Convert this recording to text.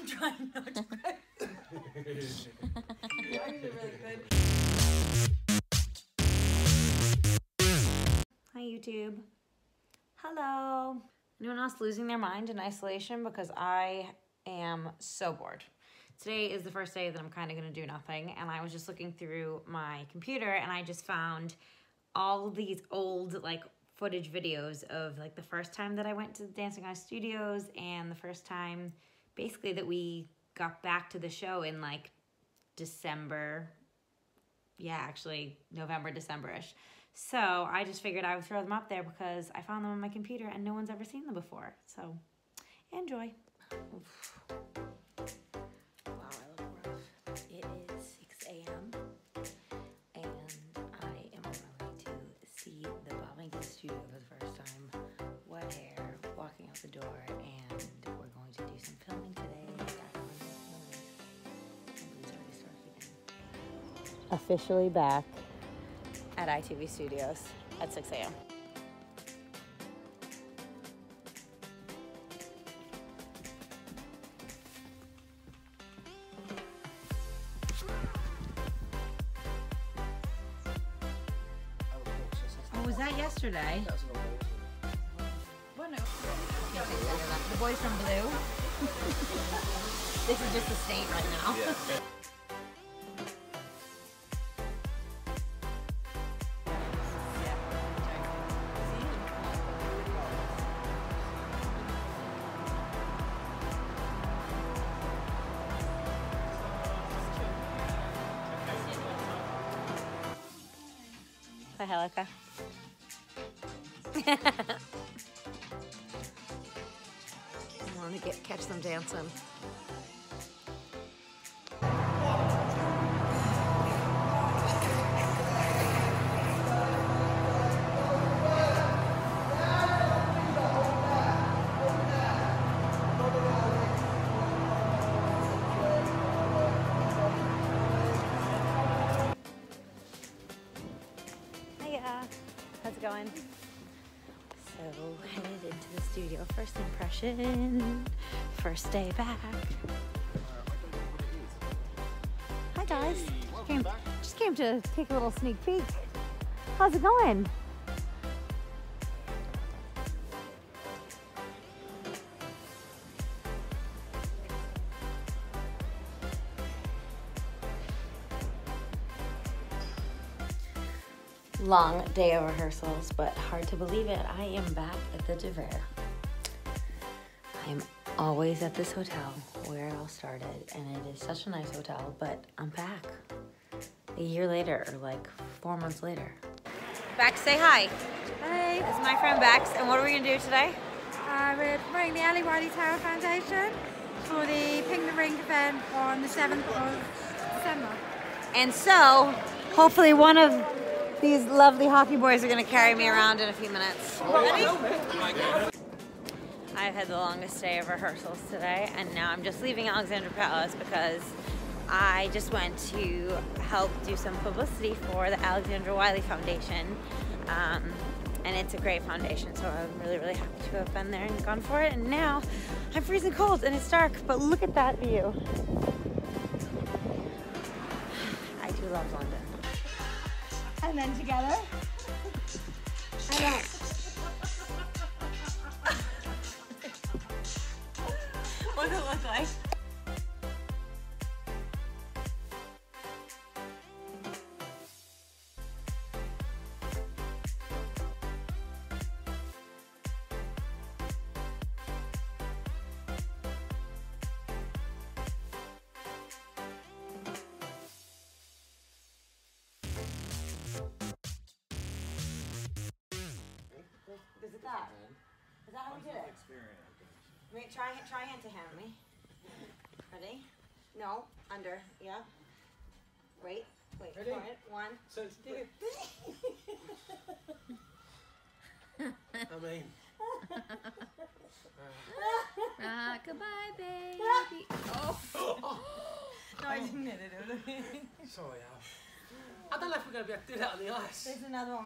I'm trying not to cry. Hi YouTube. Hello. Anyone else losing their mind in isolation? Because I am so bored. Today is the first day that I'm kind of going to do nothing, and I was just looking through my computer and I just found all these old like footage videos of like the first time that I went to Dancing on Studios and the first time basically that we got back to the show in like December. Yeah, actually November, December-ish. So I just figured I would throw them up there because I found them on my computer and no one's ever seen them before. So enjoy. Wow, I look rough. It is 6 a.m. and I am on my way to see the Bovingdon studio for the first time. Wet hair, walking out the door, and Officially back at ITV Studios at 6 a.m. Oh, was that yesterday? The boys from Blue. this is just a state right now. Say hi, Luca. I want to get catch them dancing. How's it going? So, headed into the studio. First impression. First day back. Hi, guys. Just came, just came to take a little sneak peek. How's it going? Long day of rehearsals, but hard to believe it. I am back at the De Vere. I'm always at this hotel where it all started, and it is such a nice hotel, but I'm back a year later, or like four months later. Bex, say hi. Hey, This is my friend Bex, and what are we gonna do today? uh, we're promoting the Ali Wiley Tower Foundation for the Ping the Ring event on the 7th of December. And so, hopefully, one of these lovely hockey boys are gonna carry me around in a few minutes. I've had the longest day of rehearsals today, and now I'm just leaving Alexandra Palace because I just went to help do some publicity for the Alexandra Wiley Foundation. Um, and it's a great foundation, so I'm really, really happy to have been there and gone for it. And now I'm freezing cold and it's dark, but look at that view. I do love London. And then together. And then. What does it look like? That? Is that how we did it? Wait, try try hand to hand me. Ready? No, under. Yeah. Wait, wait. Ready? for it. One, So it's two. I mean, ah, goodbye, baby. Oh. no, I didn't hit it. sorry, Al. I don't know if we're going to be able to do that on the ice. There's another one.